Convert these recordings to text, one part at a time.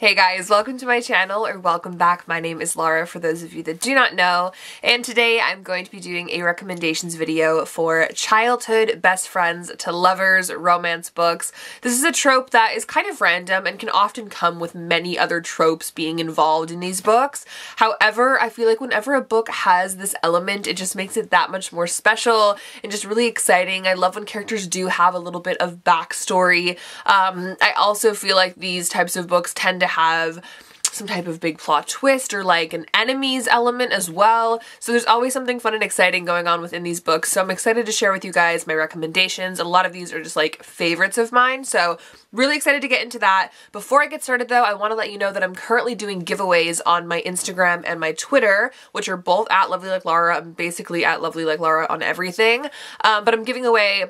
Hey guys, welcome to my channel, or welcome back. My name is Laura, for those of you that do not know, and today I'm going to be doing a recommendations video for childhood best friends to lovers romance books. This is a trope that is kind of random and can often come with many other tropes being involved in these books. However, I feel like whenever a book has this element, it just makes it that much more special and just really exciting. I love when characters do have a little bit of backstory. Um, I also feel like these types of books tend to have some type of big plot twist or like an enemies element as well. So there's always something fun and exciting going on within these books. So I'm excited to share with you guys my recommendations. A lot of these are just like favorites of mine. So really excited to get into that. Before I get started though, I want to let you know that I'm currently doing giveaways on my Instagram and my Twitter, which are both at Lovely Like Laura. I'm basically at Lovely Like Laura on everything. Um, but I'm giving away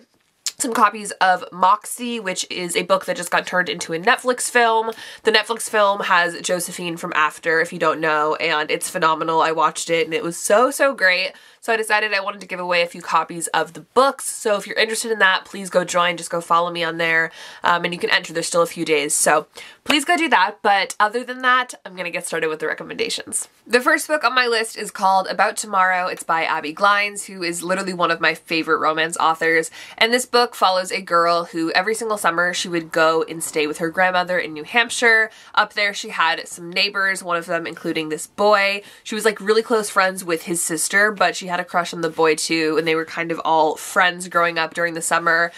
some copies of Moxie, which is a book that just got turned into a Netflix film. The Netflix film has Josephine from After, if you don't know, and it's phenomenal. I watched it and it was so, so great. So I decided I wanted to give away a few copies of the books. So if you're interested in that, please go join. Just go follow me on there um, and you can enter. There's still a few days. So please go do that. But other than that, I'm going to get started with the recommendations. The first book on my list is called About Tomorrow. It's by Abby Glines, who is literally one of my favorite romance authors. And this book follows a girl who every single summer she would go and stay with her grandmother in New Hampshire. Up there she had some neighbors, one of them including this boy. She was like really close friends with his sister, but she had a crush on the boy too, and they were kind of all friends growing up during the summer.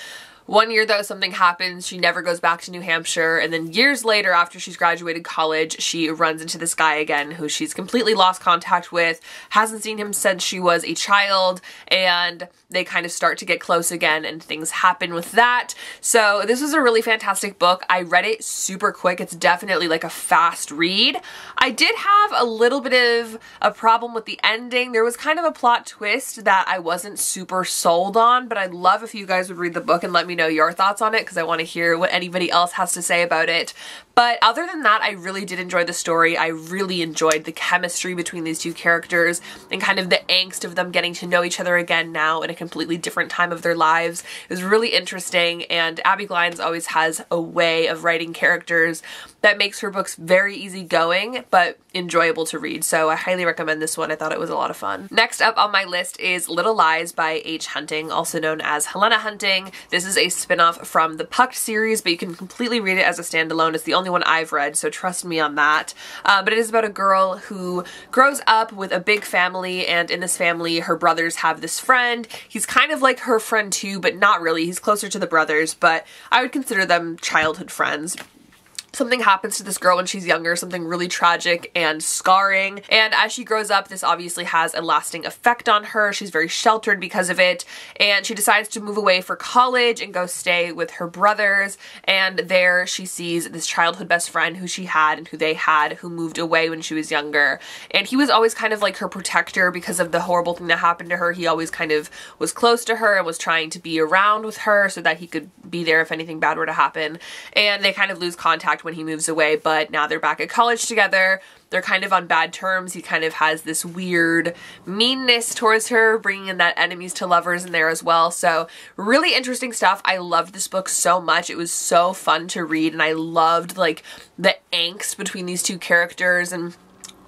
One year, though, something happens. She never goes back to New Hampshire. And then years later, after she's graduated college, she runs into this guy again who she's completely lost contact with, hasn't seen him since she was a child, and they kind of start to get close again and things happen with that. So this was a really fantastic book. I read it super quick. It's definitely like a fast read. I did have a little bit of a problem with the ending. There was kind of a plot twist that I wasn't super sold on, but I'd love if you guys would read the book and let me know your thoughts on it because I want to hear what anybody else has to say about it. But other than that, I really did enjoy the story. I really enjoyed the chemistry between these two characters and kind of the angst of them getting to know each other again now in a completely different time of their lives. It was really interesting and Abby Glines always has a way of writing characters that makes her books very easygoing but enjoyable to read. So I highly recommend this one. I thought it was a lot of fun. Next up on my list is Little Lies by H. Hunting, also known as Helena Hunting. This is a spin-off from the Pucked series, but you can completely read it as a standalone. It's the only one I've read, so trust me on that. Uh, but it is about a girl who grows up with a big family, and in this family, her brothers have this friend. He's kind of like her friend too, but not really. He's closer to the brothers, but I would consider them childhood friends something happens to this girl when she's younger, something really tragic and scarring. And as she grows up, this obviously has a lasting effect on her. She's very sheltered because of it. And she decides to move away for college and go stay with her brothers. And there she sees this childhood best friend who she had and who they had who moved away when she was younger. And he was always kind of like her protector because of the horrible thing that happened to her. He always kind of was close to her and was trying to be around with her so that he could be there if anything bad were to happen. And they kind of lose contact when he moves away, but now they're back at college together. They're kind of on bad terms. He kind of has this weird meanness towards her, bringing in that enemies to lovers in there as well. So, really interesting stuff. I loved this book so much. It was so fun to read, and I loved like the angst between these two characters and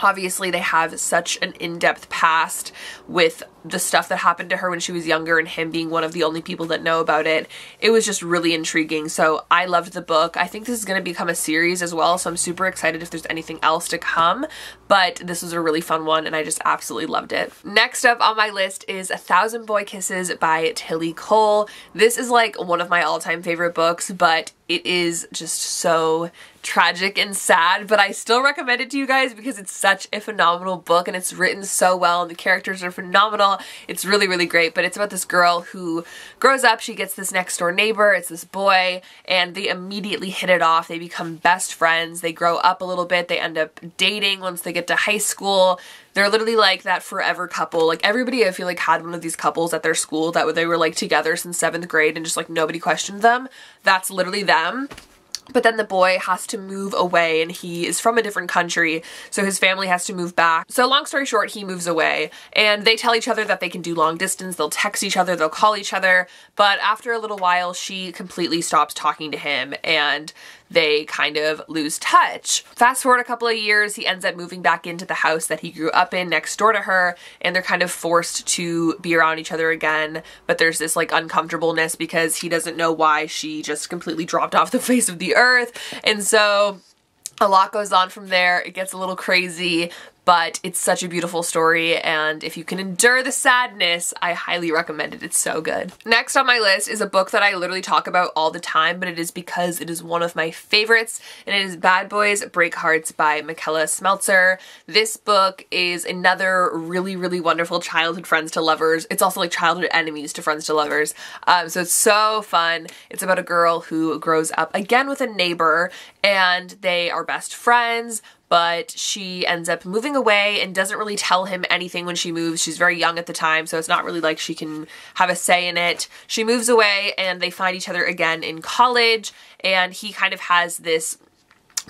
obviously they have such an in-depth past with the stuff that happened to her when she was younger and him being one of the only people that know about it. It was just really intriguing. So I loved the book. I think this is going to become a series as well. So I'm super excited if there's anything else to come. But this was a really fun one and I just absolutely loved it. Next up on my list is A Thousand Boy Kisses by Tillie Cole. This is like one of my all-time favorite books, but it is just so tragic and sad, but I still recommend it to you guys because it's such a phenomenal book and it's written so well and the characters are phenomenal. It's really, really great, but it's about this girl who grows up, she gets this next door neighbor, it's this boy, and they immediately hit it off. They become best friends, they grow up a little bit, they end up dating once they get to high school. They're literally like that forever couple. Like everybody I feel like had one of these couples at their school that they were like together since seventh grade and just like nobody questioned them. That's literally them. But then the boy has to move away and he is from a different country, so his family has to move back. So long story short, he moves away and they tell each other that they can do long distance, they'll text each other, they'll call each other, but after a little while she completely stops talking to him and they kind of lose touch. Fast forward a couple of years, he ends up moving back into the house that he grew up in next door to her, and they're kind of forced to be around each other again. But there's this like uncomfortableness because he doesn't know why she just completely dropped off the face of the earth. And so a lot goes on from there. It gets a little crazy, but it's such a beautiful story and if you can endure the sadness, I highly recommend it. It's so good. Next on my list is a book that I literally talk about all the time, but it is because it is one of my favorites and it is Bad Boys Break Hearts by Michaela Smeltzer. This book is another really, really wonderful childhood friends to lovers. It's also like childhood enemies to friends to lovers. Um, so it's so fun. It's about a girl who grows up again with a neighbor and they are best friends, but she ends up moving away and doesn't really tell him anything when she moves. She's very young at the time, so it's not really like she can have a say in it. She moves away and they find each other again in college, and he kind of has this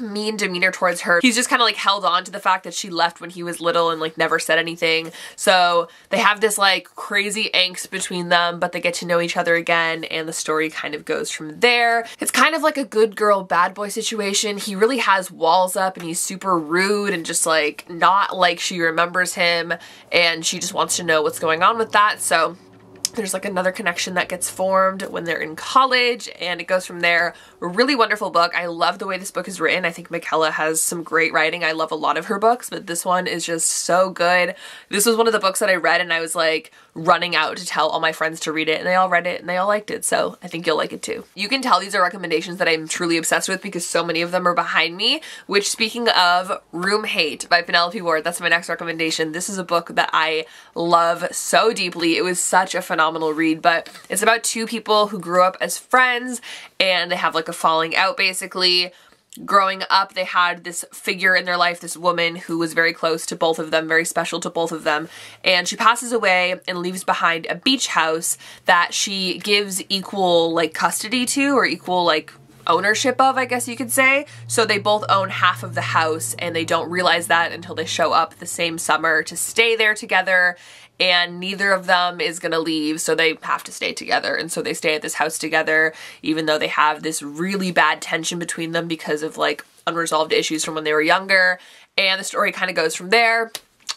mean demeanor towards her. He's just kind of like held on to the fact that she left when he was little and like never said anything. So they have this like crazy angst between them, but they get to know each other again and the story kind of goes from there. It's kind of like a good girl, bad boy situation. He really has walls up and he's super rude and just like not like she remembers him and she just wants to know what's going on with that. So there's like another connection that gets formed when they're in college and it goes from there. Really wonderful book. I love the way this book is written. I think Michaela has some great writing. I love a lot of her books, but this one is just so good. This was one of the books that I read and I was like running out to tell all my friends to read it and they all read it and they all liked it. So I think you'll like it too. You can tell these are recommendations that I'm truly obsessed with because so many of them are behind me, which speaking of Room Hate by Penelope Ward, that's my next recommendation. This is a book that I love so deeply. It was such a phenomenal phenomenal read, but it's about two people who grew up as friends and they have like a falling out basically. Growing up, they had this figure in their life, this woman who was very close to both of them, very special to both of them, and she passes away and leaves behind a beach house that she gives equal like custody to or equal like ownership of, I guess you could say. So they both own half of the house and they don't realize that until they show up the same summer to stay there together and neither of them is gonna leave so they have to stay together. And so they stay at this house together even though they have this really bad tension between them because of like unresolved issues from when they were younger. And the story kind of goes from there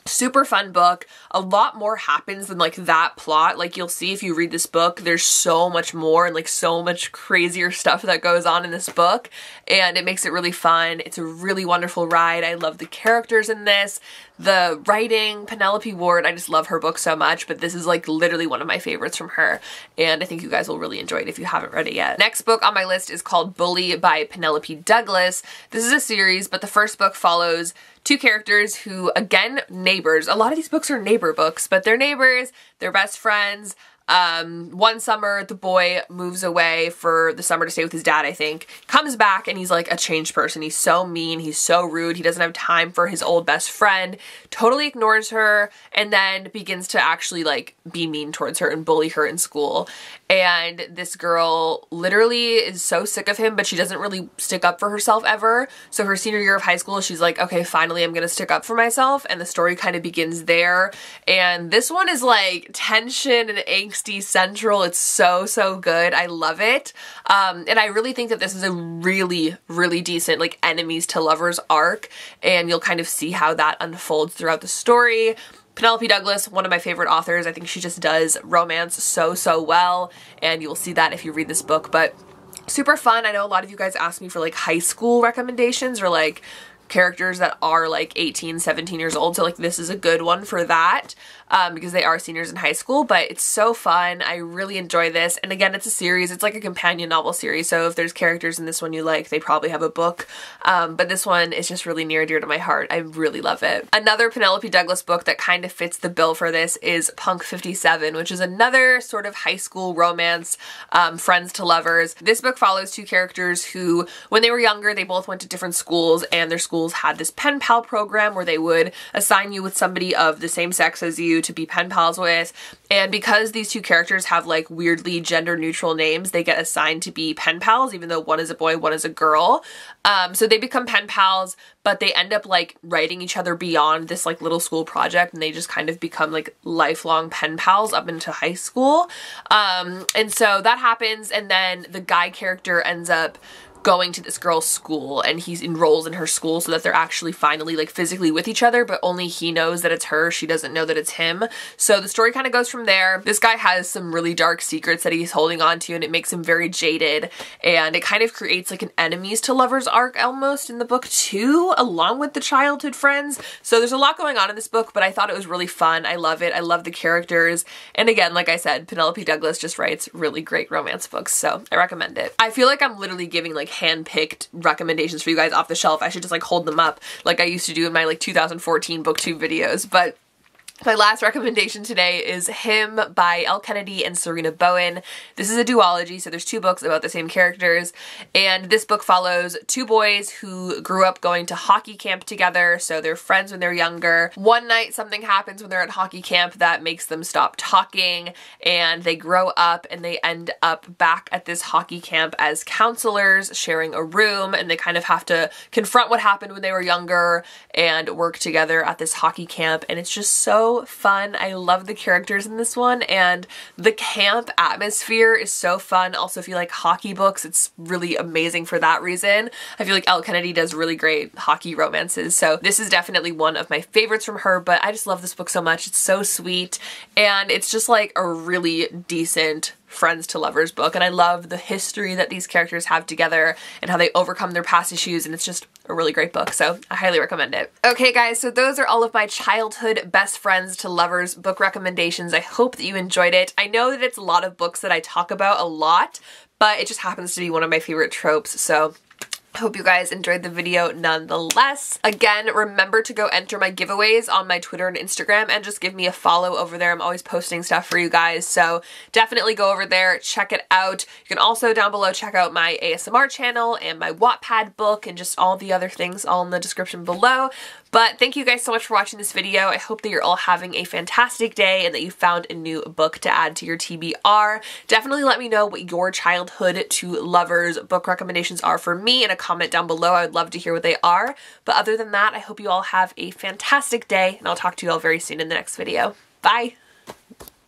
super fun book. A lot more happens than like that plot. Like you'll see if you read this book there's so much more and like so much crazier stuff that goes on in this book and it makes it really fun. It's a really wonderful ride. I love the characters in this. The writing, Penelope Ward, I just love her book so much, but this is like literally one of my favorites from her, and I think you guys will really enjoy it if you haven't read it yet. Next book on my list is called Bully by Penelope Douglas. This is a series, but the first book follows two characters who, again, neighbors. A lot of these books are neighbor books, but they're neighbors, they're best friends, um, one summer, the boy moves away for the summer to stay with his dad, I think. Comes back and he's like a changed person. He's so mean. He's so rude. He doesn't have time for his old best friend. Totally ignores her and then begins to actually like be mean towards her and bully her in school. And this girl literally is so sick of him, but she doesn't really stick up for herself ever. So her senior year of high school, she's like, okay, finally I'm gonna stick up for myself. And the story kind of begins there. And this one is like tension and angsty central. It's so, so good. I love it. Um, and I really think that this is a really, really decent like enemies to lovers arc. And you'll kind of see how that unfolds throughout the story. Penelope Douglas, one of my favorite authors. I think she just does romance so, so well, and you'll see that if you read this book, but super fun. I know a lot of you guys ask me for like high school recommendations or like characters that are like 18, 17 years old. So like this is a good one for that um, because they are seniors in high school, but it's so fun. I really enjoy this. And again, it's a series. It's like a companion novel series. So if there's characters in this one you like, they probably have a book. Um, but this one is just really near and dear to my heart. I really love it. Another Penelope Douglas book that kind of fits the bill for this is Punk 57, which is another sort of high school romance, um, friends to lovers. This book follows two characters who, when they were younger, they both went to different schools and their schools had this pen pal program where they would assign you with somebody of the same sex as you to be pen pals with. And because these two characters have like weirdly gender neutral names, they get assigned to be pen pals, even though one is a boy, one is a girl. Um, so they become pen pals, but they end up like writing each other beyond this like little school project and they just kind of become like lifelong pen pals up into high school. Um, and so that happens, and then the guy character ends up going to this girl's school and he enrolls in her school so that they're actually finally like physically with each other, but only he knows that it's her. She doesn't know that it's him. So the story kind of goes from there. This guy has some really dark secrets that he's holding on to and it makes him very jaded and it kind of creates like an enemies to lovers arc almost in the book too, along with the childhood friends. So there's a lot going on in this book, but I thought it was really fun. I love it. I love the characters. And again, like I said, Penelope Douglas just writes really great romance books, so I recommend it. I feel like I'm literally giving like hand-picked recommendations for you guys off the shelf. I should just like hold them up like I used to do in my like 2014 booktube videos, but my last recommendation today is Him by Elle Kennedy and Sarina Bowen. This is a duology, so there's two books about the same characters, and this book follows two boys who grew up going to hockey camp together, so they're friends when they're younger. One night something happens when they're at hockey camp that makes them stop talking, and they grow up and they end up back at this hockey camp as counselors, sharing a room, and they kind of have to confront what happened when they were younger and work together at this hockey camp, and it's just fun. I love the characters in this one and the camp atmosphere is so fun. Also, if you like hockey books, it's really amazing for that reason. I feel like Elle Kennedy does really great hockey romances, so this is definitely one of my favorites from her, but I just love this book so much. It's so sweet and it's just like a really decent friends to lovers book and I love the history that these characters have together and how they overcome their past issues and it's just a really great book so I highly recommend it. Okay guys so those are all of my childhood best friends to lovers book recommendations. I hope that you enjoyed it. I know that it's a lot of books that I talk about a lot but it just happens to be one of my favorite tropes so Hope you guys enjoyed the video nonetheless. Again, remember to go enter my giveaways on my Twitter and Instagram and just give me a follow over there. I'm always posting stuff for you guys, so definitely go over there, check it out. You can also down below check out my ASMR channel and my Wattpad book and just all the other things all in the description below. But thank you guys so much for watching this video. I hope that you're all having a fantastic day and that you found a new book to add to your TBR. Definitely let me know what your childhood to lovers book recommendations are for me in a comment down below. I would love to hear what they are. But other than that, I hope you all have a fantastic day and I'll talk to you all very soon in the next video. Bye!